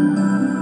Música